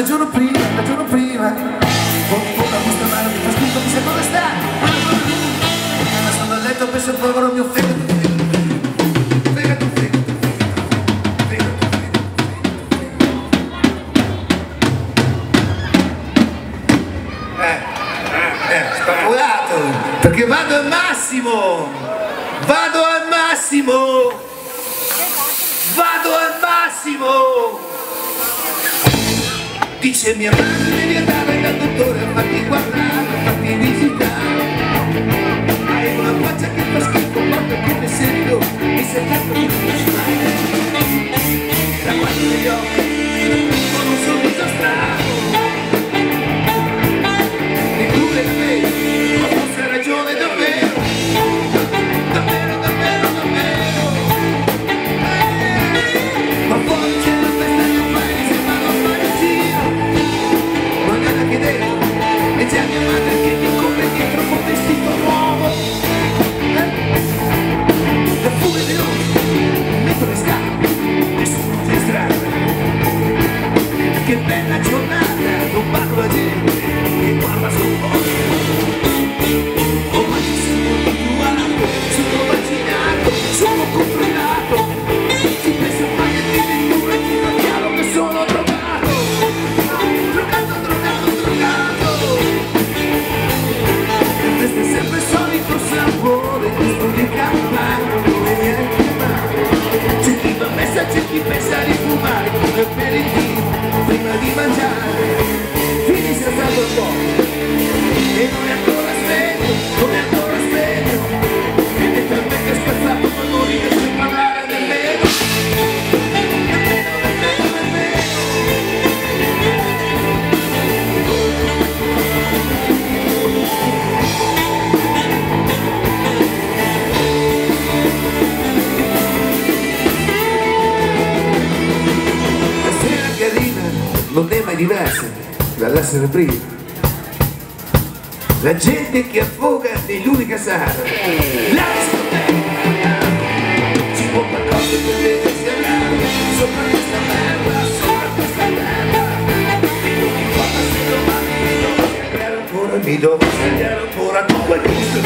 il giorno prima, il giorno prima. Poca questa mano mi fa scritto, mi sa dove sta Ma sono a letto, penso al povero mio fegato Fegato, fegato, fegato, fegato Eh, eh, spavolato. Perché vado al massimo. Vado al massimo. Vado al massimo! Dice mia madre devi andare dal dottore a farti guardare, a farti visitare. Hai una faccia che fa schifo, guarda che ne sento, mi sei fatto è ancora sveglio Ed è talmente spazzato ma non riesce a parlare nemmeno Nemmeno, nemmeno, nemmeno La sera carina non è mai diversa dall'essere prima la gente che affoga nell'unica sala eh. la discoteca ci può qualcosa per vedersi a mano. Sopra questa merda sopra questa merda. E non mi importa se mi devo svegliare ancora con quel disco